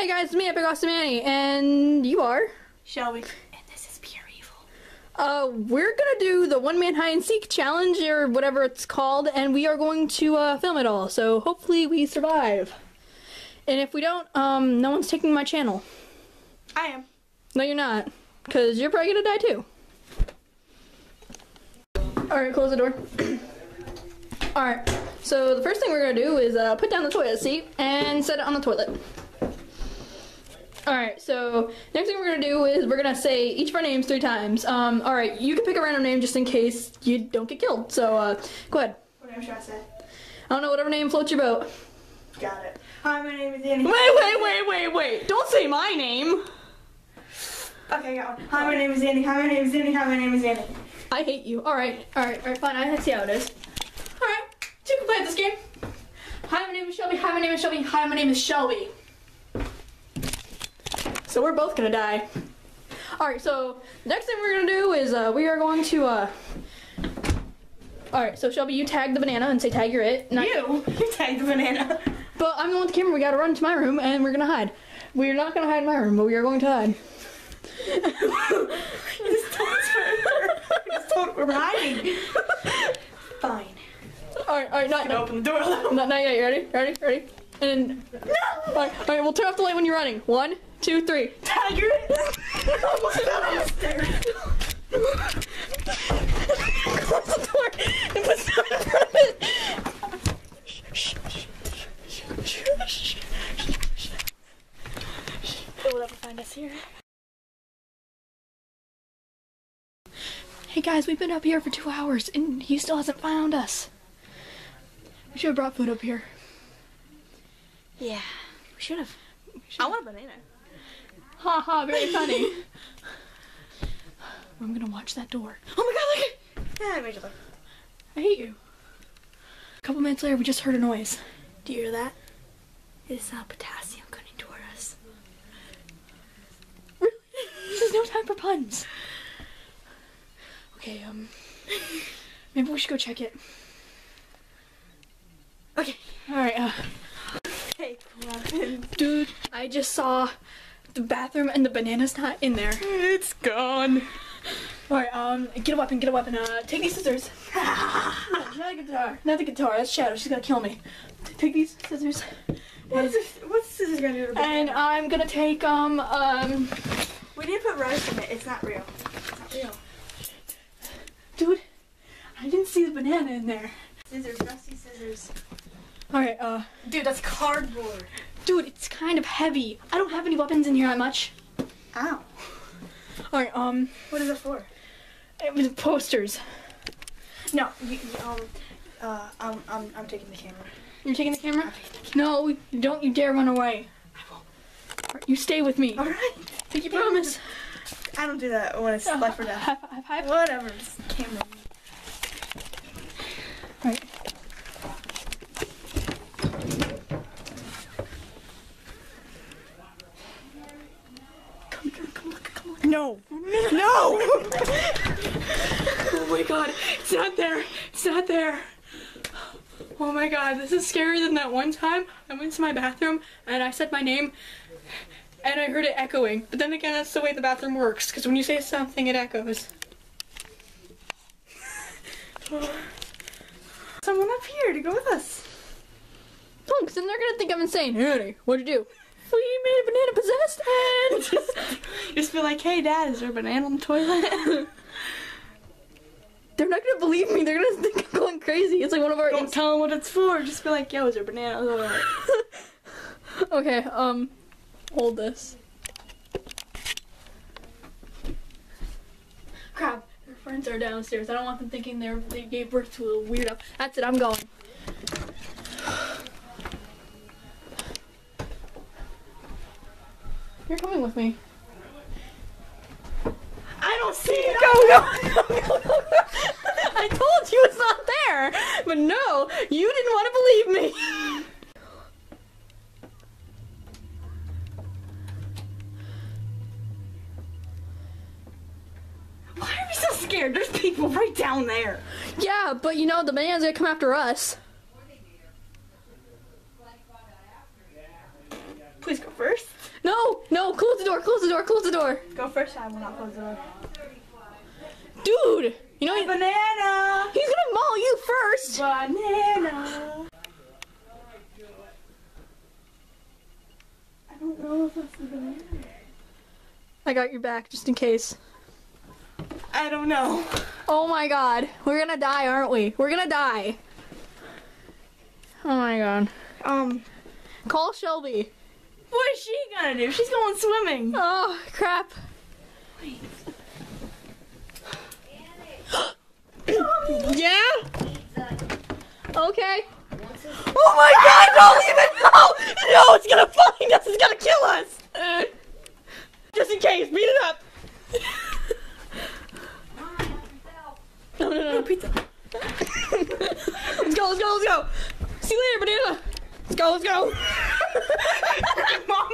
Hey guys, it's me, Epic Awesome Annie, and you are. Shelby. And this is pure evil. Uh, we're gonna do the one man hide and seek challenge or whatever it's called, and we are going to uh, film it all. So hopefully we survive. And if we don't, um, no one's taking my channel. I am. No, you're not, because you're probably gonna die too. All right, close the door. all right. So the first thing we're gonna do is uh, put down the toilet seat and set it on the toilet. All right. So next thing we're gonna do is we're gonna say each of our names three times. Um. All right. You can pick a random name just in case you don't get killed. So uh, go ahead. What name should I say? I don't know whatever name floats your boat. Got it. Hi, my name is Annie. Wait, wait, wait, wait, wait! Don't say my name. Okay, got one. Hi, my name is Annie. Hi, my name is Annie. Hi, my name is Annie. I hate you. All right, all right, all right. Fine. I see how it is. All right. You can play this game. Hi, my name is Shelby. Hi, my name is Shelby. Hi, my name is Shelby. So we're both gonna die. All right. So next thing we're gonna do is uh, we are going to. Uh... All right. So Shelby, you tag the banana and say tag you're it. I- You? You tagged the banana. But I'm the one with the camera. We gotta run to my room and we're gonna hide. We're not gonna hide in my room, but we are going to hide. you just told us we're, you just told we're hiding. Fine. All right. All right. Not, not, open the door a little. not, not yet. You ready? Ready? Ready? And No! all right. All right. We'll turn off the light when you're running. One, two, three. Tiger! Almost fell downstairs. Close the door and put stuff in front of it. It will never find us here. Hey guys, we've been up here for two hours and he still hasn't found us. We should have brought food up here. Yeah. We should have. I want a banana. Ha ha, very funny. I'm gonna watch that door. Oh my god, look at Yeah, I made you look. I hate you. A couple minutes later, we just heard a noise. Do you hear that? It's uh, potassium coming toward us. Really? This is no time for puns. Okay, um. Maybe we should go check it. Okay. Alright, uh. Dude, I just saw the bathroom and the banana's not in there. It's gone. Alright, um, get a weapon, get a weapon. Uh, take these scissors. no, not the guitar. Not the guitar, that's Shadow, she's gonna kill me. Take these scissors. What's this, what's this gonna do to the And I'm gonna take, um, um. We need to put rice in it. It's not real. It's not real. Dude, I didn't see the banana in there. Scissors, rusty scissors. Alright, uh. Dude, that's cardboard. Dude, it's kind of heavy. I don't have any weapons in here that much. Ow. Alright, um, What is it for? it was posters. No, you, you, um, uh, I'm, I'm, I'm taking the camera. You're taking the camera? No, don't you dare run away. I won't. Alright, You stay with me. All right. Take your promise. I don't do that when it's life or death. High five, high five. Whatever. Camera. Alright. Come here, come look, come look. No. No. Oh my god, it's not there. It's not there. Oh my god, this is scarier than that one time. I went to my bathroom and I said my name and I heard it echoing. But then again, that's the way the bathroom works because when you say something, it echoes. Someone up here to go with us. Oh, because then they're gonna think I'm insane. Hey, what'd you do? We made a banana possessed and. Just be like, hey, Dad, is there a banana on the toilet? they're not gonna believe me. They're gonna think I'm going crazy. It's like one of our. Don't tell them what it's for. Just be like, yo, is there a banana on the toilet? okay, um, hold this. Crap, their friends are downstairs. I don't want them thinking they're they gave birth to a weirdo. That's it. I'm going. You're coming with me. See it. Go, go, go, go, go. I told you it's not there, but no, you didn't want to believe me. Why are we so scared? There's people right down there. Yeah, but you know the banana's gonna come after us. Please go first. No, no, close the door, close the door, close the door. Go first, I will not close the door. Dude, you know, he- Banana! he's gonna maul you first. Banana! I don't know if that's the banana. I got your back just in case. I don't know. Oh my god. We're gonna die, aren't we? We're gonna die. Oh my god. Um, Call Shelby. what is she gonna do? She's going swimming. Oh, crap. Yeah? Okay. Oh my god, don't even know! No, it's gonna find us! It's gonna kill us! Uh, just in case, beat it up! no, no, no, no, pizza. let's go, let's go, let's go! See you later, banana! Let's go, let's go! Mom,